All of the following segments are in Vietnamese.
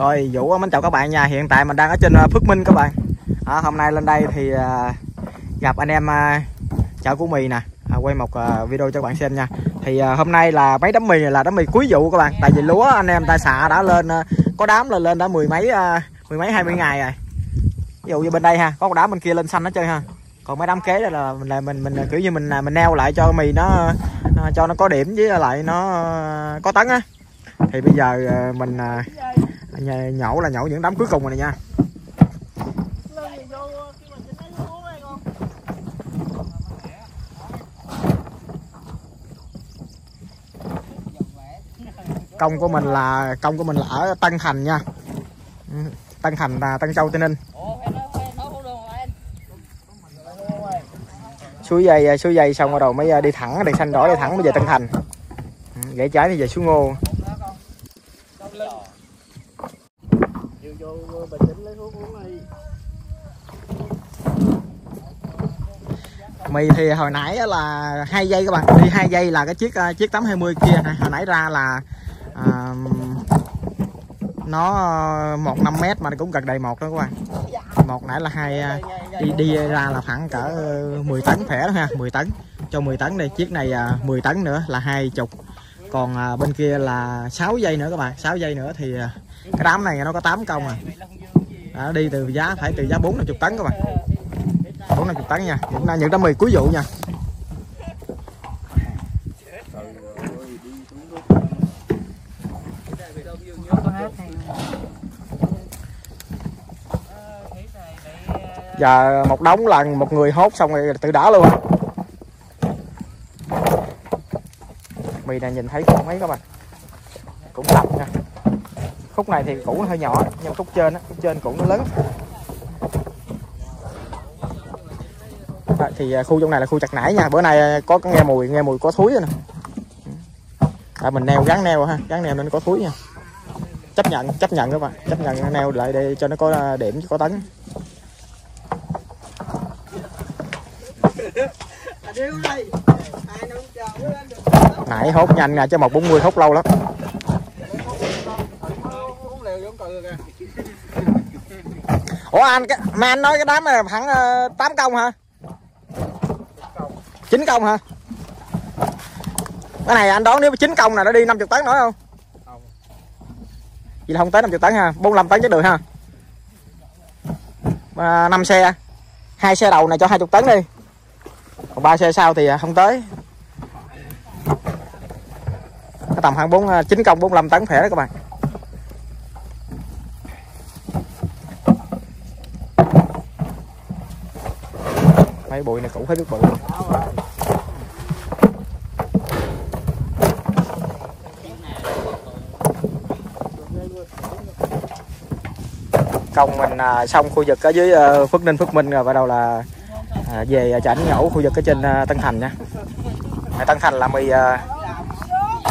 rồi vũ mến chào các bạn nha. Hiện tại mình đang ở trên ờ, phước minh các bạn. À, hôm nay lên đây thì à, gặp anh em à, chợ của mì nè. À, quay một à, video cho các bạn xem nha. Thì à, hôm nay là mấy đám mì là đám mì cuối vụ các bạn. Tại vì lúa anh em ta xạ đã lên à, có đám là lên đã mười mấy à, mười mấy hai mươi ngày rồi. Ví dụ như bên đây ha có một đám bên kia lên xanh nó chơi ha. Còn mấy đám kế đây là mình là mình mình kiểu như mình mình neo lại cho mì nó à, cho nó có điểm với lại nó à, có tấn á. Thì bây giờ à, mình nhậu nhổ là nhổ những đám cuối cùng rồi này nha. Công của mình là, công của mình là ở Tân Thành nha. Ừ, Tân Thành là Tân Châu Tây Ninh. Suối dây suối dây xong rồi đầu mới à, đi thẳng, đèn xanh đỏ đi thẳng, bây giờ Tân Thành. Ừ, gãy trái thì về xuống ngô. Mì thì hồi nãy là hai giây các bạn. Đi hai giây là cái chiếc ờ, chiếc 820 kia hồi nãy ra là à, nó ờ, một năm mét mà cũng gần đầy một đó các bạn. Một nãy là hai ờ, đi đi ra là khoảng cỡ 10 tấn khỏe đó ha 10 tấn. Cho 10 tấn đây chiếc này 10 tấn nữa là hai chục. Còn bên kia là 6 giây nữa các bạn. 6 giây nữa thì cái đám này nó có 8 công à. Đó, đi từ giá phải từ giá 4 50 tấn các bạn. 50 tấn nha. Những, những đám mì cuối vụ nha. Và một đống lần một người hốt xong rồi tự đá luôn á. Mì này nhìn thấy cũng mấy các bạn. Cũng đậm nha. Khúc này thì củ hơi nhỏ nhưng khúc trên á khúc trên củ nó lớn. Thì à, khu trong này là khu chặt nải nha. Bữa nay à, có nghe mùi nghe mùi có thúi nè. À, mình neo gắn neo ha gắn neo nên có thúi nha. Chấp nhận chấp nhận các bạn chấp nhận neo lại để cho nó có à, điểm có tấn. Nãy hốt nhanh nha chứ một bốn mươi hốt lâu lắm. Ủa anh cái mà anh nói cái đám này thẳng khoảng uh, 8 công hả? 9 công hả? Cái này anh đoán nếu 9 công là nó đi 50 tấn nữa không? Vậy là không tới 50 tấn ha 45 tấn chắc được ha. À, 5 xe hai xe đầu này cho 20 tấn đi. Còn ba xe sau thì à, không tới. Cái tầm khoảng bốn à, chín công 45 tấn khỏe đó các bạn. Mấy bụi này cũng hết nước bụi công mình à, xong khu vực ở dưới à, Phước Ninh Phước Minh rồi bắt đầu là à, về chảnh nhổ khu vực ở trên à, Tân Thành nha. Ở Tân Thành là mì à,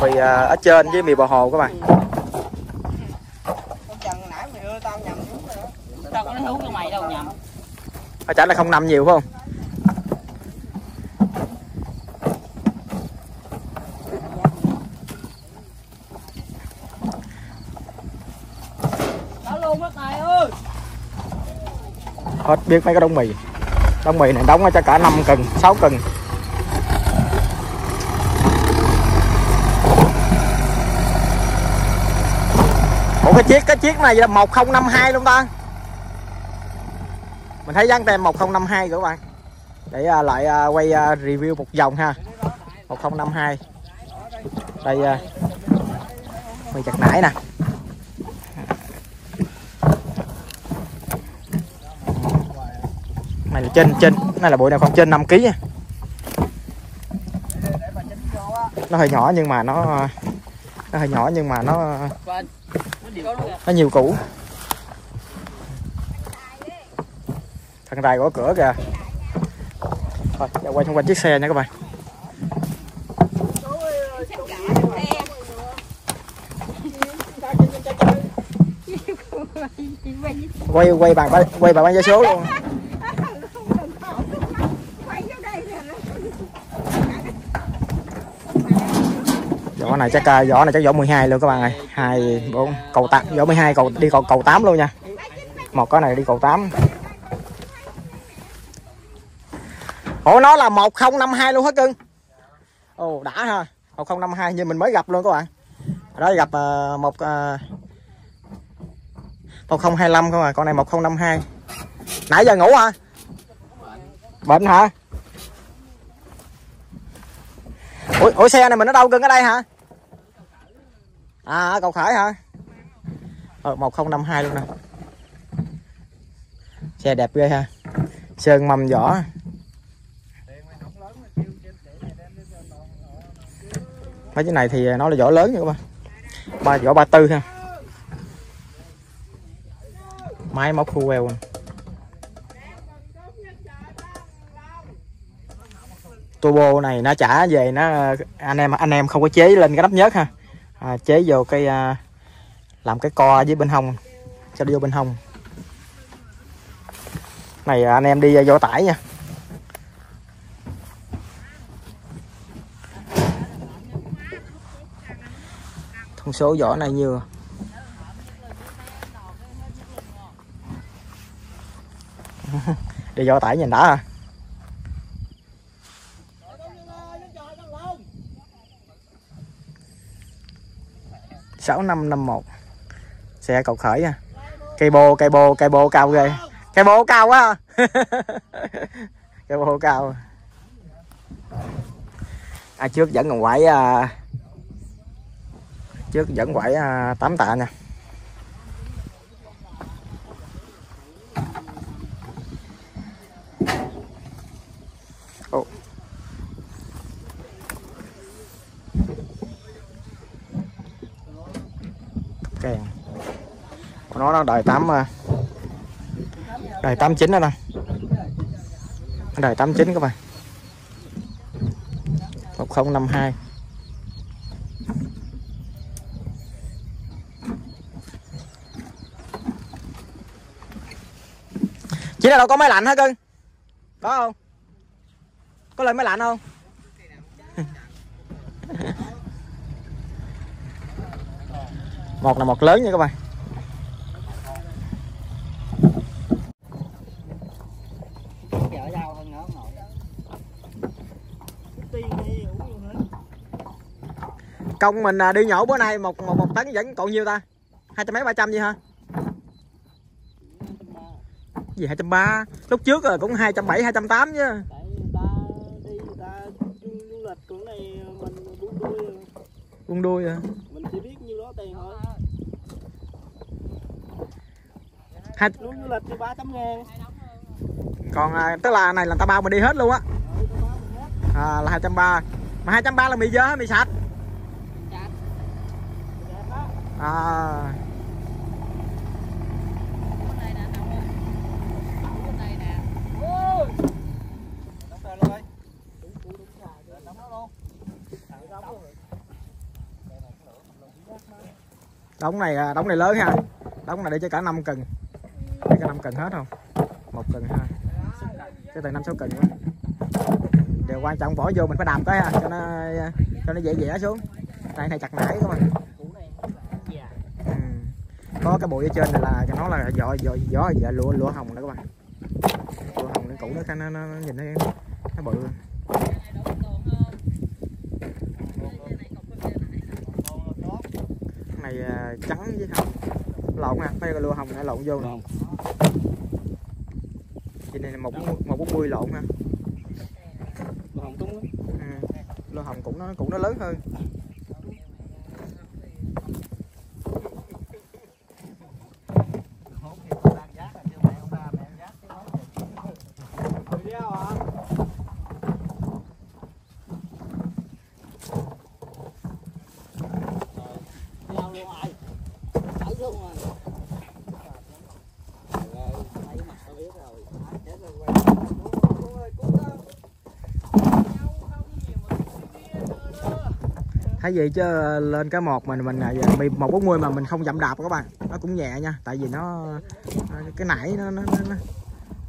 mì à, ở trên với mì bò hồ các bạn. Tao có nó hú cho mày đâu nhầm. Ở chảnh là không năm nhiều phải không Đó luôn mất này ơi hết biết mấy cái đống mì. Đống mì này đóng cho cả 5 cần 6 cần Ủa cái chiếc cái chiếc này là 1052 luôn ta. Mình thấy dán tem 1052 các bạn. Để à, lại à, quay à, review một vòng ha. 1052 đây à, mì chặt nải nè. Này là trên trên. Này là bụi này khoảng trên 5 kg nha. Nó hơi nhỏ nhưng mà nó nó hơi nhỏ nhưng mà nó nó nhiều củ. Thằng rài gõ cửa kìa. Thôi, giờ quay xung quanh chiếc xe nha các bạn. Quay quay bàn quay bàn bán vé số luôn. Vỏ này chắc à, vỏ này chắc vỏ 12 luôn các bạn ơi. Hai bốn cầu tám. Vỏ 12 cầu đi cầu cầu 8 luôn nha. Một cái này đi cầu 8 Ủa nó là 1052 luôn hết cưng Ồ đã ha. 1052 như mình mới gặp luôn các bạn. Ở đó gặp uh, một à, uh, 1025 không à con này 1052 nãy giờ ngủ hả? Bệnh hả? Ủa, ủa xe này mình ở đâu? Cưng ở đây hả? À cầu khởi hả? Ờ 1052 luôn nè. Xe đẹp ghê ha. Sơn mầm vỏ mấy cái này thì nó là vỏ lớn nha các bạn. Ba vỏ ba tư ha. Máy móc khu queo turbo này nó trả về nó anh em anh em không có chế lên cái nắp nhớt ha. À, chế vô cái à, làm cái co với bên hông cho đi vô bên hông. Này à, anh em đi à, vô tải nha. Thông số vỏ này như đi vô tải nhìn đã à sáu năm năm một. Xe cầu khởi nha. Cây bô cây bô cây bô cao ghê. Cây bô cao quá à. cây bô cao. À, trước vẫn còn quải à, trước vẫn quải à, 8 tạ nha. Càng của nó đang đời tám à, đời tám chín đây này đời tám chín các bạn một không năm hai Chỉ là đâu có máy lạnh hả cưng? Có không? Có lên máy lạnh không? Một là một lớn nha các bạn. Công mình à, đi nhổ bữa nay một một, một tấn vẫn còn nhiêu ta? Hai trăm mấy ba trăm gì hả? Gì hai trăm ba? Lúc trước rồi cũng hai trăm bảy hai trăm tám chứ. Buông đuôi à đi người ta du du lịch cũng này mình buông đuôi rồi. buông đuôi à mình chỉ biết nhiêu đó tiền thôi hai Lúc du lịch thì 300 ngàn. còn à, tức là này là ta bao mình đi hết luôn á. Tao à, là hai trăm ba. Mà hai trăm ba là mì dơ hay mì sạch? Á. à. Đóng đóng đóng này à, đống này lớn ha. Đống này để cho cả năm cần cần hết không? Một cần ha cái từ năm sáu cần nữa điều quan trọng bỏ vô mình phải đạp cái ha cho nó cho nó dễ dễ xuống. Tay này chặt nải các bạn ừ. có cái bụi ở trên này là cho nó là vỏ vỏ vỏ vỏ lụa lụa hồng đó các bạn. Lụa hồng nó cũ nó nó, nó, nó nhìn nó nó bự luôn này à, trắng với hồng. Lộn ha phải là lụa hồng nó lộn vô. Chị này là một một bốn mươi lộn ha Lụa hồng á. ừ. lụa hồng cũng nó cũng nó lớn hơn thay vì chứ lên cái một mình mình này một bốn mươi mà mình không chậm đạp các bạn. Nó cũng nhẹ nha tại vì nó cái nải nó nó, nó,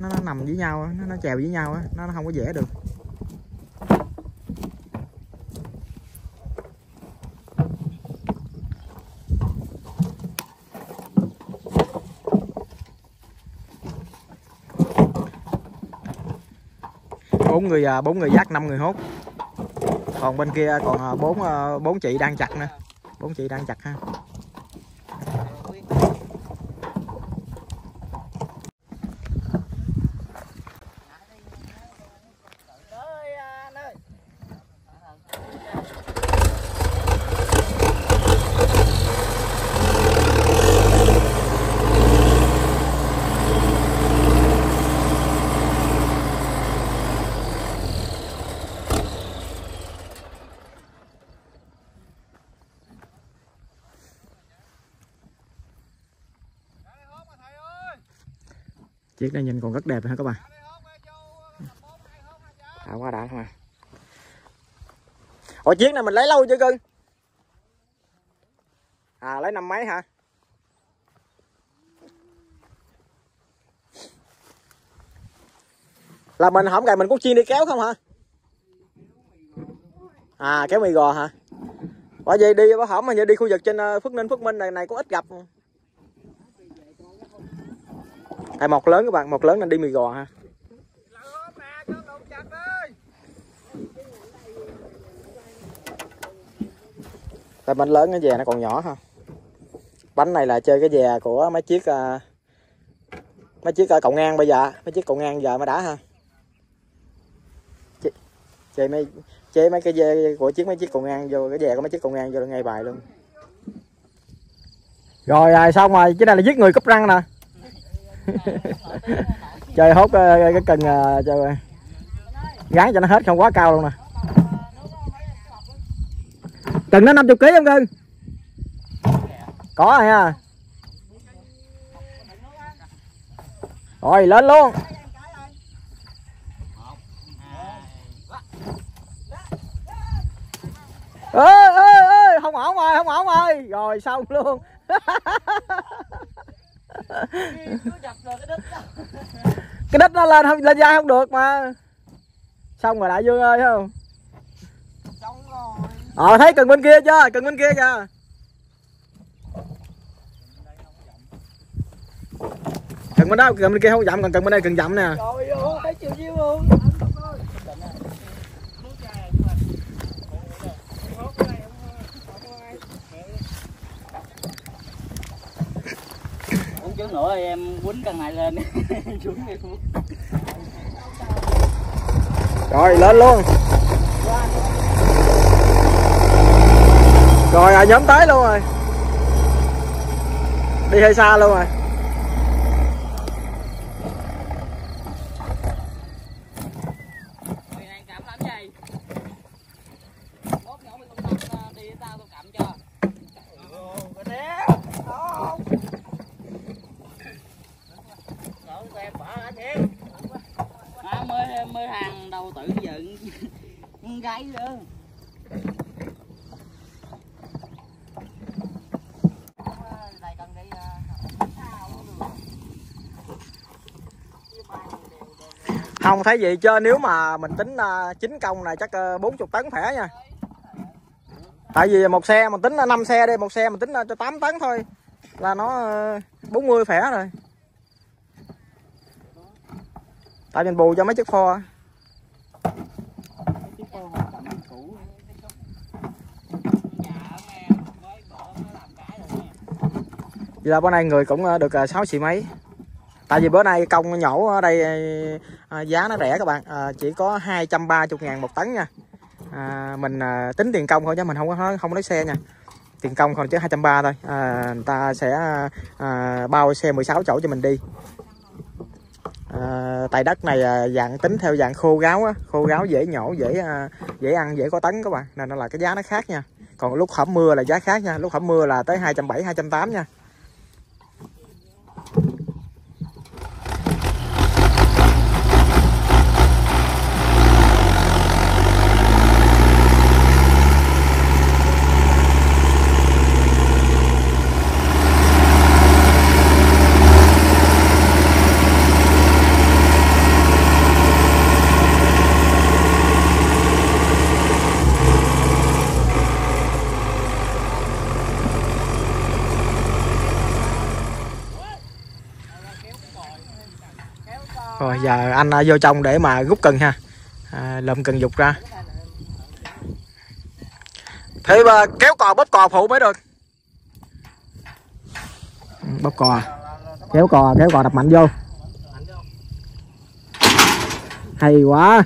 nó, nó nằm với nhau nó, nó chèo với nhau nó, nó không có dễ được. Bốn người à, bốn người dắt năm người hốt còn bên kia còn à, bốn à, bốn chị đang chặt nữa bốn chị đang chặt ha ơi anh ơi chiếc này nhìn còn rất đẹp ha các bạn. Đã quá đã mà ủa chiếc này mình lấy lâu chưa cưng? À lấy năm mấy hả? Là mình hổng gài mình cũng chiên đi kéo không hả? À kéo mì gò hả? Bởi vậy đi bảo hổng mà như đi khu vực trên ờ, Phước Ninh Phước Minh này này cũng ít gặp à, một lớn các bạn, một lớn nên đi mì gò ha. Tại bánh lớn cái dè nó còn nhỏ ha. Bánh này là chơi cái dè của mấy chiếc uh, mấy chiếc uh, cộng ngang bây giờ, mấy chiếc cộng ngang giờ mới đã ha. Chơi mấy chơi mấy cái dè của chiếc mấy chiếc cầu ngang vô cái dè của mấy chiếc cầu ngang vô ngay bài luôn. Rồi à, xong rồi, cái này là giết người cúp răng nè. chơi hốt ờ, cái, cái cần ờ, chơi cho gắn cho nó hết không quá cao luôn nè. Cần nó 50 kg không cưng có rồi ha. Rồi lên luôn. Ơi ơi ơi không ổn rồi không ổn rồi rồi xong luôn. cái đất nó lên không lên dai không được mà. Xong rồi đại dương ơi không? Ờ thấy cần bên kia chưa? Cần bên kia kìa. Cần bên đó cần bên kia không dặm còn cần bên đây cần dặm nè. Trời ơi, thấy chiều chiều không? Chứ nữa thì em quýnh căn này lên. Xuống đi xuống. rồi lên luôn. Rồi à, nhóm tới luôn rồi. Đi hơi xa luôn rồi Mày đang cảm lắm gì? Mốt nhỏ mình không tâm đi với tao tao cầm cho. Cái đéo. Không. Cỡ em bỏ hả chị? À, mới mới hàng đầu tự dựng gáy nữa đây cần đi không thấy gì chứ nếu mà mình tính à, chín công này chắc ờ, 40 tấn khỏe nha. Tại vì một xe mình tính là 5 xe đi, một xe mình tính là cho 8 tấn thôi là nó ờ, 40 khỏe rồi. Tại mình bù cho mấy chiếc pho Vậy là bữa nay người cũng ờ, được 6 xì mấy. Tại vì bữa nay công nhổ ở đây à, giá nó rẻ các bạn. À, Chỉ có 230 ngàn một tấn nha. À, Mình à, tính tiền công thôi chứ mình không có không lấy xe nha. Tiền công còn chứ 230 thôi. À, Người ta sẽ à, bao xe 16 chỗ cho mình đi. À, Tại đất này à, dạng tính theo dạng khô gáo á. Khô gáo dễ nhổ, dễ à, dễ ăn, dễ có tấn các bạn. Nên nó là cái giá nó khác nha. Còn lúc hẩm mưa là giá khác nha. Lúc hẩm mưa là tới 270, 280 nha. Giờ anh à, vô trong để mà rút cần ha. À, lượm cần dục ra. Thế mà kéo cò bóp cò phụ mới được. Bóp cò à? kéo cò kéo cò đập mạnh vô. Hay quá.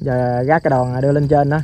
Giờ gác cái đòn đưa lên trên đó.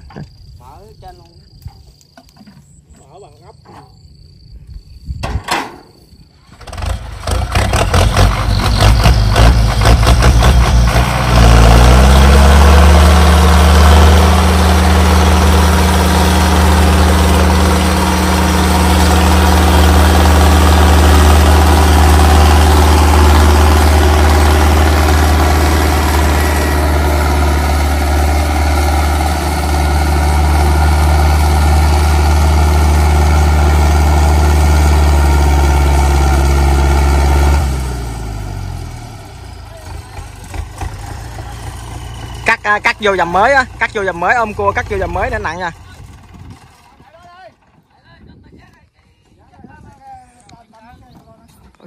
Cắt cắt vô dầm mới á cắt vô dầm mới ôm cua cắt vô dầm mới để nặng nha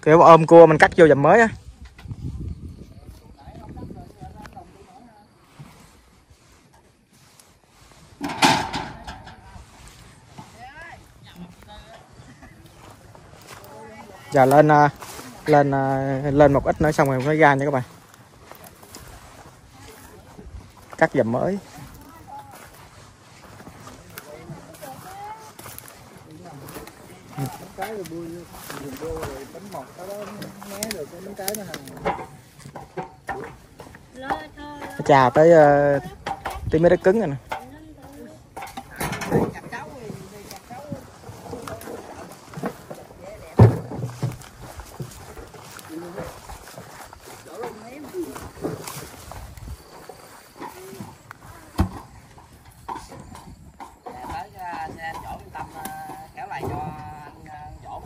kiểu ôm cua mình cắt vô dầm mới á. Giờ lên à, lên à, lên một ít nữa xong rồi mới ra nha các bạn cắt dầm mới. Cái rồi bươi dùng vô rồi bánh mọt đó né rồi cái cái nó chà tới uh, tới mới đất cứng rồi nè tới xe anh chỗ tâm kéo lại cho anh chỗ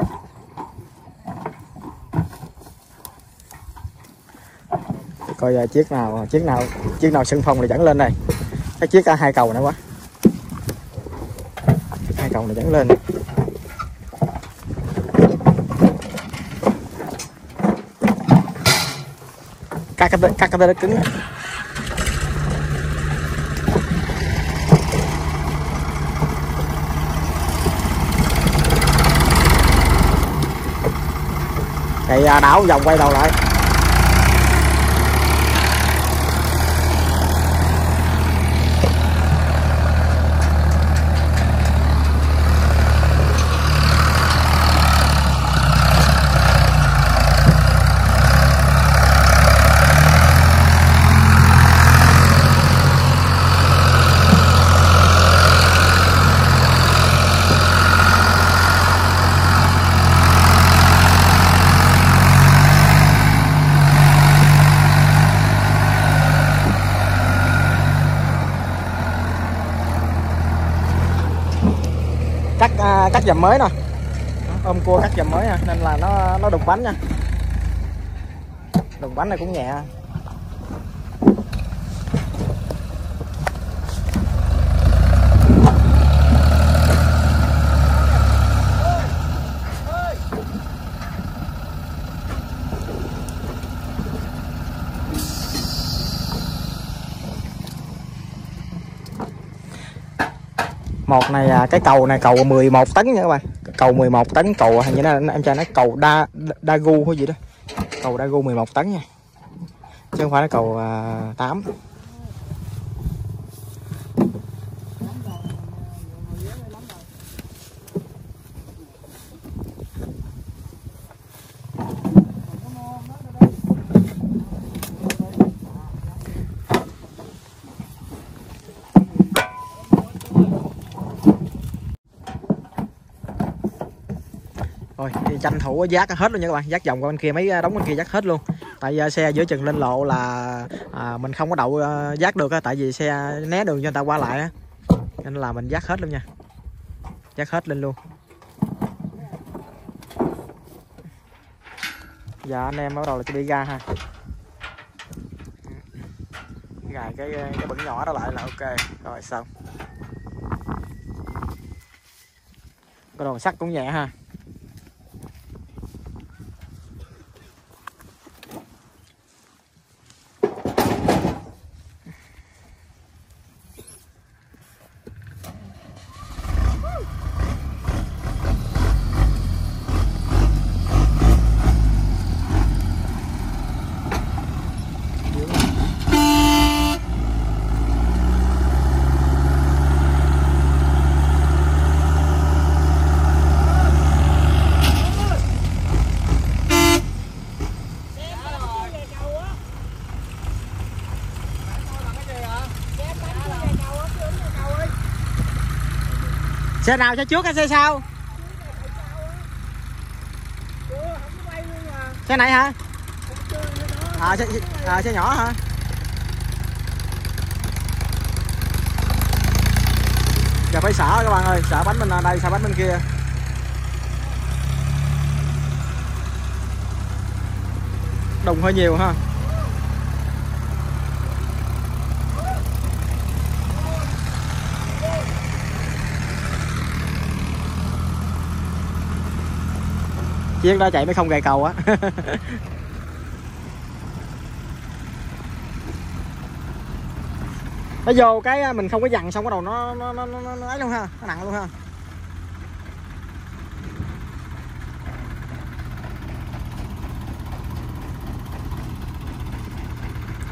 coi chiếc nào chiếc nào chiếc nào sân phong là dẫn lên đây. Cái chiếc uh, hai cầu nữa quá. Hai cầu này dẫn lên. Cắt cái cắt cái đất cứng thì đảo vòng quay đầu lại cắt à, cắt dầm mới nè. Ôm cua cắt dầm mới nha, nên là nó nó đục bánh nha. Đục bánh này cũng nhẹ. Một này à, cái cầu này cầu 11 tấn nha các bạn. Cầu 11 tấn cầu hình như là em trai nó cầu đa đa gu hay gì đó. Cầu đa gu 11 tấn nha. Chứ không phải là cầu à, 8 tranh thủ giác hết luôn nha các bạn. Giác vòng qua bên kia mấy đóng bên kia giác hết luôn. Tại uh, xe giữa chừng lên lộ là à, mình không có đậu uh, giác được á tại vì xe né đường cho người ta qua lại á. Nên là mình giác hết luôn nha. Giác hết lên luôn. Giờ anh em bắt đầu là chuẩn bị ra ha. Gài cái à, cái bẩn nhỏ đó lại là ok. Rồi xong. Cái đồ sắt cũng nhẹ ha. Xe nào xe trước hay xe sau? Xe này hả? À xe, à, xe nhỏ hả? Giờ phải sợ các bạn ơi sợ bánh bên đây sợ bánh bên kia. Đùng hơi nhiều ha. Chiếc đó chạy mới không gầy cầu á. Nó vô cái à, mình không có dằn xong bắt đầu nó nó nó nó, nó ấy luôn ha nó nặng luôn ha.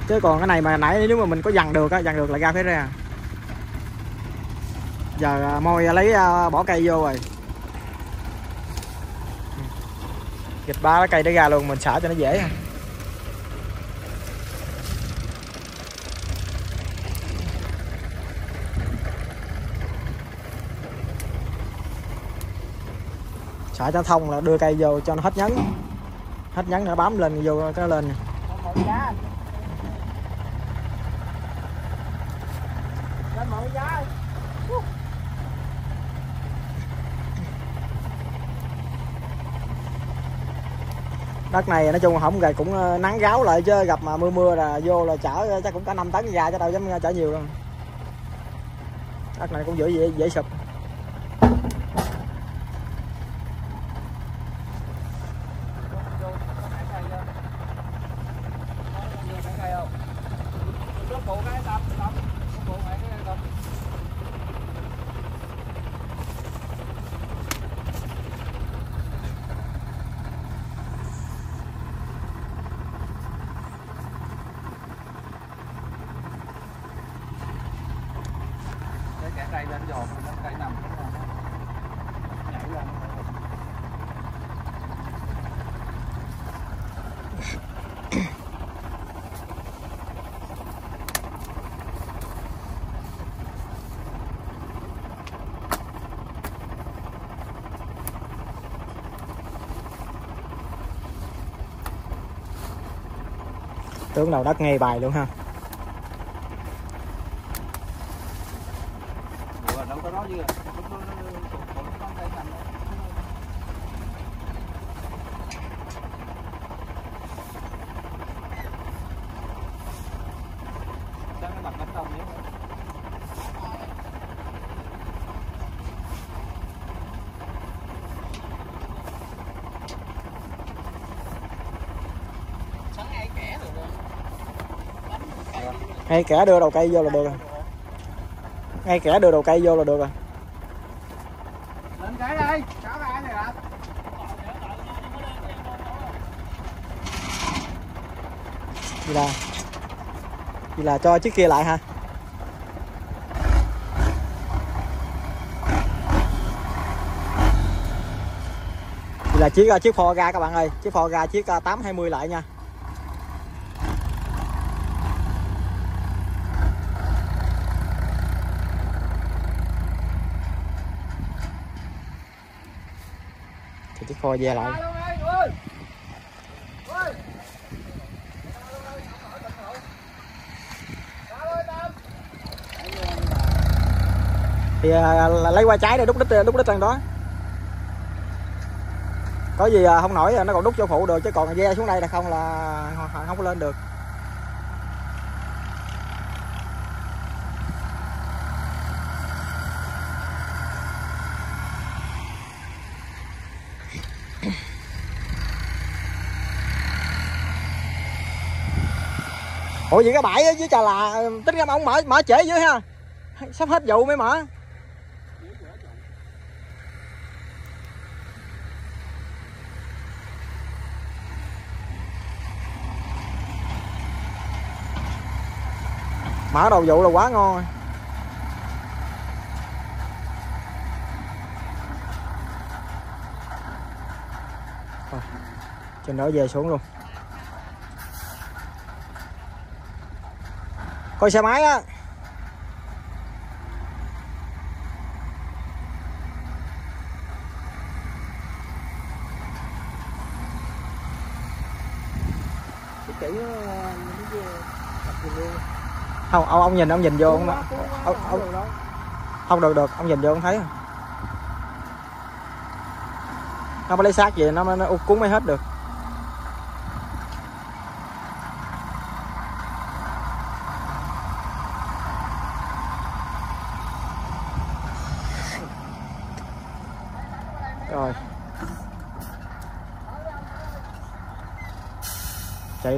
Chứ còn cái này mà nãy nếu mà mình có dằn được á dằn được là ra phía ra. Giờ à, môi lấy à, bỏ cây vô rồi. Gịch ba cái cây để ra luôn, mình xả cho nó dễ ha xả cho thông là đưa cây vô cho nó hết nhấn hết nhấn nó bám lên, vô cái lên. Còn một giá. Lên một giá đất này nói chung không gầy cũng ờ, nắng ráo lại chứ gặp mà mưa mưa là vô là chở chắc cũng cả 5 tấn ra chứ đâu dám ờ, chở nhiều đâu. Đất này cũng dễ dễ, dễ sụp Vô, có phải cây chưa? Có, con vô phải cây không? Có phụ cái tâm, tâm. Có phụ phải cái tâm. Để kẻ cây lên dồn, nó cây nằm cái này nó nhảy lên tướng đầu đất ngay bài luôn ha Ủa, đâu có đó chứ. Nó- nó- nó- nó- còn nó có cây nằm đó. Sao cái mặt cánh đồng vậy? Sáng ngay kẻ rồi luôn ngay kẻ đưa đầu cây vô là được rồi. Ngay kẻ đưa đầu cây vô là được rồi. Lên cái đây, trả ra này ạ. vậy là vậy là cho chiếc kia lại ha. Vậy là chiếc chiếc pho ga các bạn ơi. Chiếc pho ga chiếc à, 820 lại nha. Thì pho về lại. Thì à, lấy qua trái để đúc đít đúc đít lên đó. Có gì à, không nổi à, nó còn đúc cho phụ được chứ còn ghe xuống đây là không là không có lên được. Ủa vậy cái bãi á, với trà là tính ra ông mở mở trễ dưới ha. Sắp hết vụ mới mở. Mở đầu vụ là quá ngon. Rồi. Trên đó về xuống luôn. coi xe máy á. Không ông ông nhìn ông nhìn vô không đó, ông, ông, ông không được được ông nhìn vô không thấy. Nó mới lấy xác gì nó mới nó cuốn mới hết được.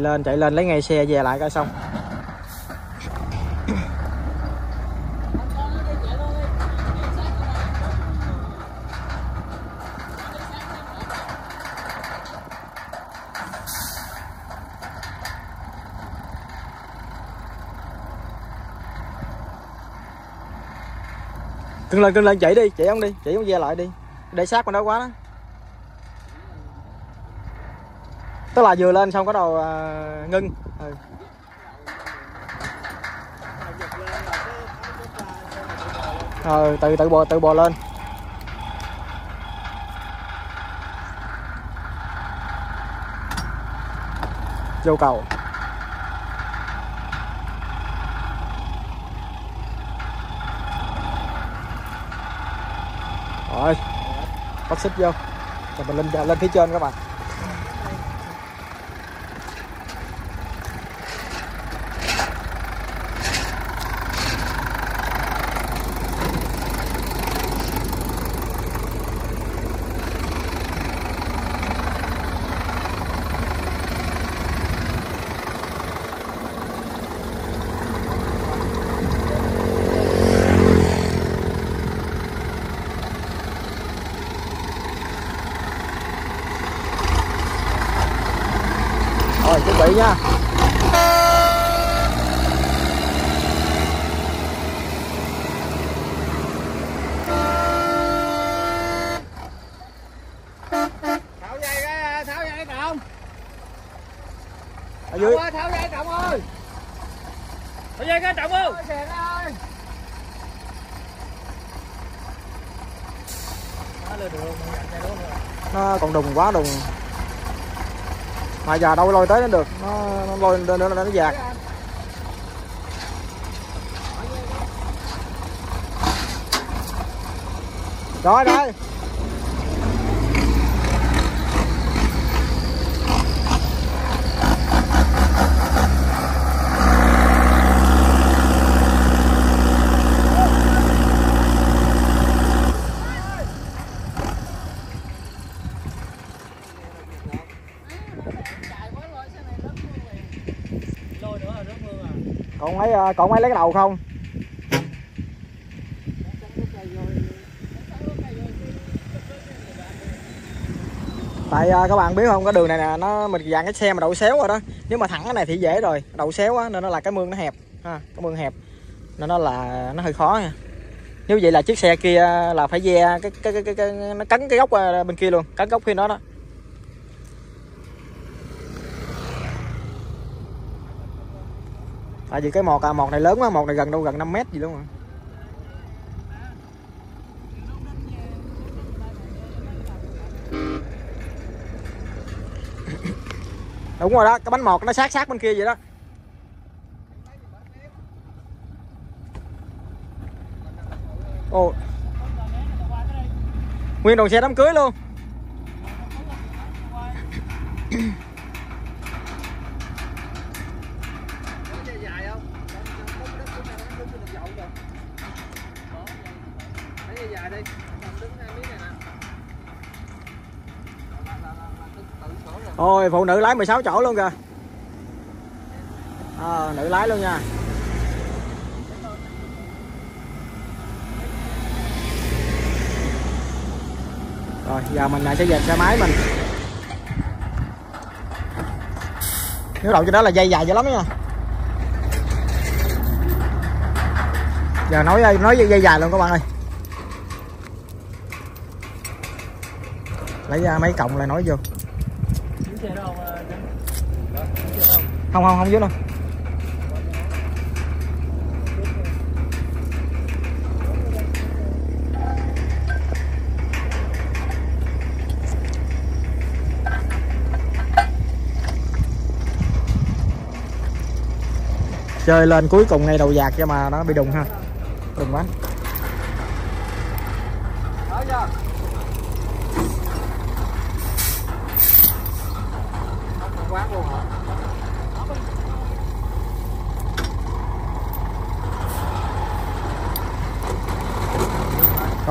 Lên, chạy lên, lấy ngay xe về lại coi xong. Cưng lên cưng lên, chạy đi, chạy ông đi, chạy ông về lại đi. Để xác bên đó quá đó. Tức là vừa lên xong có đầu uh, ngưng. Ừ. Ờ, ừ từ từ bò từ bò lên. Vô cầu. Rồi. Bắt xích vô. Rồi mình lên lên phía trên các bạn rồi chuẩn bị nha tháo dây cái tháo dây cái trọng ở dưới Trọng ơi, tháo dây trọng ơi tháo dây cái trọng ơi. Nó rồi? Còn đùng quá đùng. Mà giờ đâu lôi tới nó được. Nó, nó lôi lên nó, nó, nó dạt rồi đây lôi nữa là rất mưa à Ờ, còn máy lấy cái đầu không? Tại à, các bạn biết không cái đường này nè nó mình dàn cái xe mà đậu xéo rồi đó. Nếu mà thẳng cái này thì dễ rồi đậu xéo á nên nó là cái mương nó hẹp ha cái mương hẹp nên nó là nó hơi khó nha. Nếu vậy là chiếc xe kia là phải ve cái cái cái, cái, cái nó cắn cái góc ờ, bên kia luôn cắn góc khi đó đó. Tại vì cái mọt à, mọt này lớn quá mọt này gần đâu gần 5 mét gì luôn rồi đúng rồi đó cái bánh mọt nó sát sát bên kia vậy đó. Ồ. Nguyên đoàn xe đám cưới luôn có dây dài không có cái đất của này nó đứng được dậu rồi lấy dây dài đi Còn đứng hai miếng này nè Là- là- là- là tự- tự sửa rồi. phụ nữ lái 16 chỗ luôn kìa. À, nữ lái luôn nha. Rồi giờ mình lại sẽ về xe máy mình. Nếu đậu cho đó là dây dài dữ lắm nha. Giờ nói nói dây, dây dài luôn các bạn ơi. Lấy ra mấy cọng lại nói vô Dưới xe đâu mà không không không dưới đâu. Chơi lên cuối cùng ngay đầu dạt cho mà nó bị đùng ha. Đùng quá Đó chưa? Không quán luôn hả?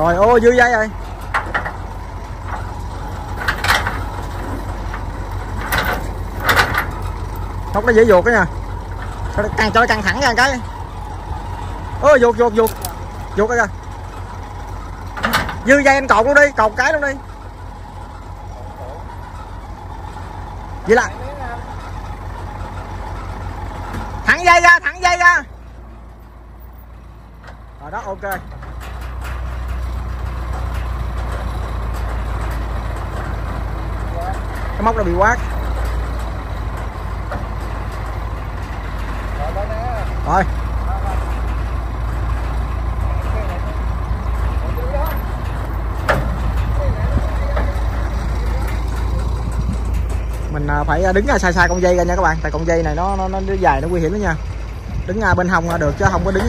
Rồi, ô, dư dây rồi. Không nó dễ ruột cái nha. Cho nó căng, cho nó căng thẳng ra cái. Ôi ruột ruột ruột ruột cái dư dây anh cột luôn đi, cột cái luôn đi. Vậy là thẳng dây ra, thẳng dây ra. Rồi đó, ok. Cái móc nó bị quát. Rồi. Mình à, phải à, đứng xa xa con dây ra nha các bạn tại con dây này nó nó, nó dài nó nguy hiểm đó nha. Đứng à, bên hông được chứ không có đứng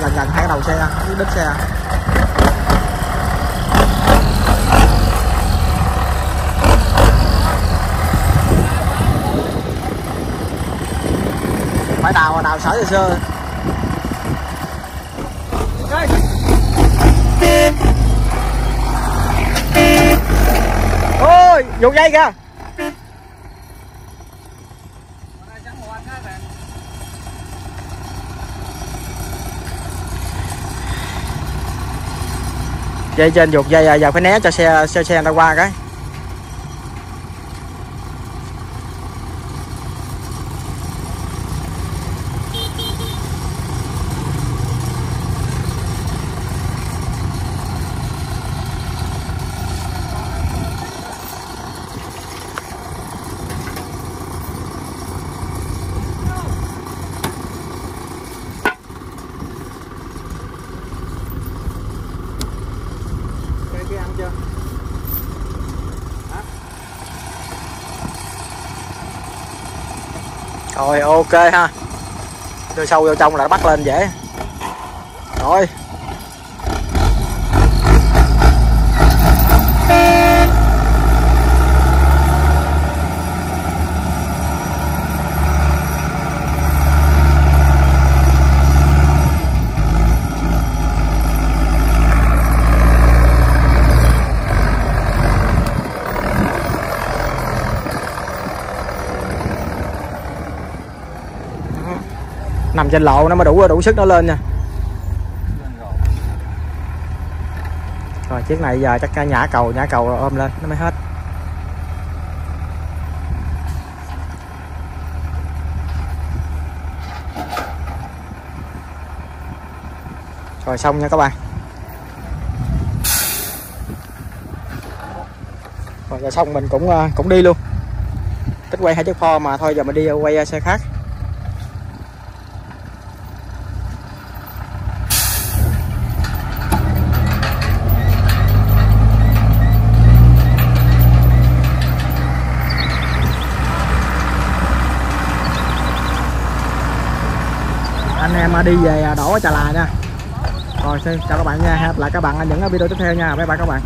gần gần hai cái đầu xe đứng đít xe. Phải đào đào sở sơ xưa. ôi vụ dây kìa dây trên ruột dây à, giờ phải né cho xe xe xe ra qua cái kia ăn chưa rồi ok ha. Đưa sâu vô trong là bắt lên dễ. Rồi. Nằm trên lộ nó mới đủ đủ sức nó lên nha. Rồi, chiếc này giờ chắc nhả cầu nhả cầu rồi ôm lên, nó mới hết. Rồi, xong nha các bạn. Rồi, giờ xong mình cũng ờ, cũng đi luôn. Tích quay hai chiếc pho mà thôi, giờ mình đi quay xe khác anh em à, đi về à, đổ trà là nha. Rồi, xin chào các bạn nha. Hẹn gặp lại các bạn ở những video tiếp theo nha. Bye bye các bạn.